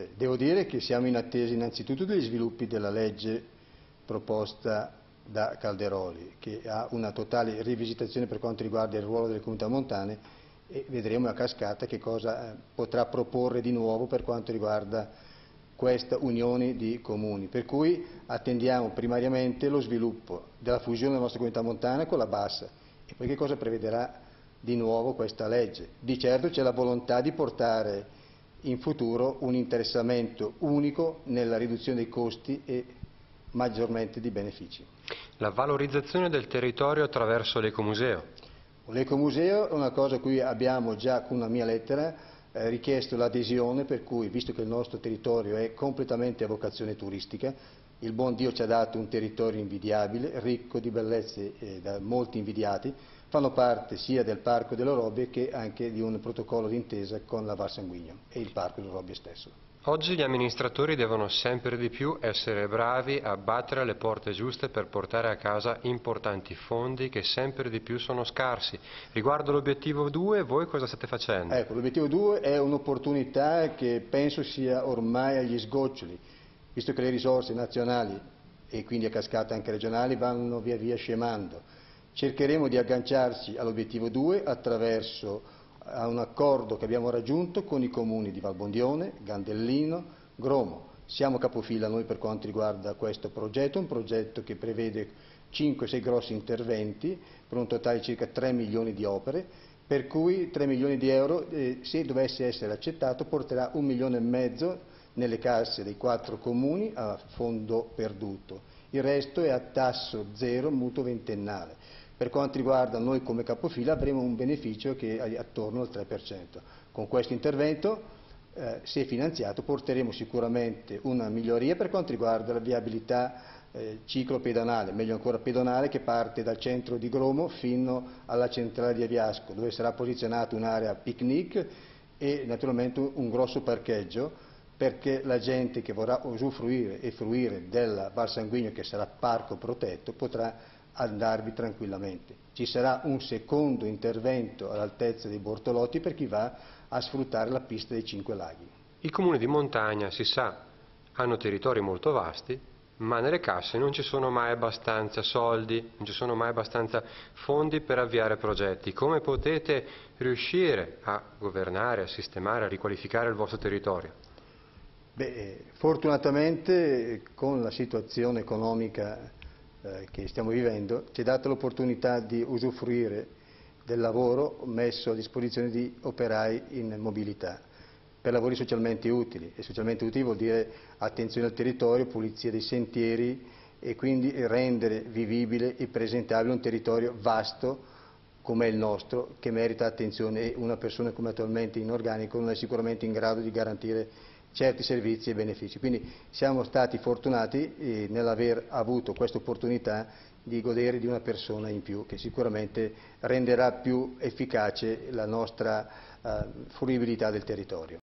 Eh, devo dire che siamo in attesa innanzitutto degli sviluppi della legge proposta da Calderoli, che ha una totale rivisitazione per quanto riguarda il ruolo delle comunità montane e vedremo a cascata che cosa eh, potrà proporre di nuovo per quanto riguarda questa unione di comuni, per cui attendiamo primariamente lo sviluppo della fusione della nostra comunità montana con la bassa e poi che cosa prevederà di nuovo questa legge. Di certo c'è la volontà di portare in futuro un interessamento unico nella riduzione dei costi e maggiormente di benefici. La valorizzazione del territorio attraverso l'ecomuseo. L'ecomuseo è una cosa a cui abbiamo già con una mia lettera eh, richiesto l'adesione per cui, visto che il nostro territorio è completamente a vocazione turistica, il buon Dio ci ha dato un territorio invidiabile, ricco di bellezze eh, da molti invidiati, fanno parte sia del Parco delle Robbie che anche di un protocollo d'intesa con la Val Sanguigno e il Parco delle Robbie stesso. Oggi gli amministratori devono sempre di più essere bravi a battere le porte giuste per portare a casa importanti fondi che sempre di più sono scarsi. Riguardo l'obiettivo 2, voi cosa state facendo? Ecco, l'obiettivo 2 è un'opportunità che penso sia ormai agli sgoccioli, visto che le risorse nazionali e quindi a cascata anche regionali vanno via via scemando. Cercheremo di agganciarci all'obiettivo 2 attraverso a un accordo che abbiamo raggiunto con i comuni di Valbondione, Gandellino, Gromo. Siamo capofila noi per quanto riguarda questo progetto, un progetto che prevede 5-6 grossi interventi per un totale di circa 3 milioni di opere, per cui 3 milioni di euro, eh, se dovesse essere accettato, porterà un milione e mezzo nelle casse dei quattro comuni a fondo perduto. Il resto è a tasso zero, mutuo ventennale. Per quanto riguarda noi come capofila avremo un beneficio che è attorno al 3%. Con questo intervento, eh, se finanziato, porteremo sicuramente una miglioria per quanto riguarda la viabilità eh, ciclopedonale, meglio ancora pedonale, che parte dal centro di Gromo fino alla centrale di Aviasco, dove sarà posizionata un'area picnic e naturalmente un grosso parcheggio perché la gente che vorrà usufruire e fruire del Val Sanguigno, che sarà parco protetto, potrà andarvi tranquillamente. Ci sarà un secondo intervento all'altezza dei Bortolotti per chi va a sfruttare la pista dei Cinque Laghi. I comuni di montagna, si sa, hanno territori molto vasti, ma nelle casse non ci sono mai abbastanza soldi, non ci sono mai abbastanza fondi per avviare progetti. Come potete riuscire a governare, a sistemare, a riqualificare il vostro territorio? Beh, fortunatamente con la situazione economica eh, che stiamo vivendo ci ha dato l'opportunità di usufruire del lavoro messo a disposizione di operai in mobilità per lavori socialmente utili. E socialmente utili vuol dire attenzione al territorio, pulizia dei sentieri e quindi rendere vivibile e presentabile un territorio vasto come il nostro che merita attenzione. E una persona come attualmente in organico non è sicuramente in grado di garantire certi servizi e benefici. Quindi siamo stati fortunati eh, nell'aver avuto questa opportunità di godere di una persona in più che sicuramente renderà più efficace la nostra eh, fruibilità del territorio.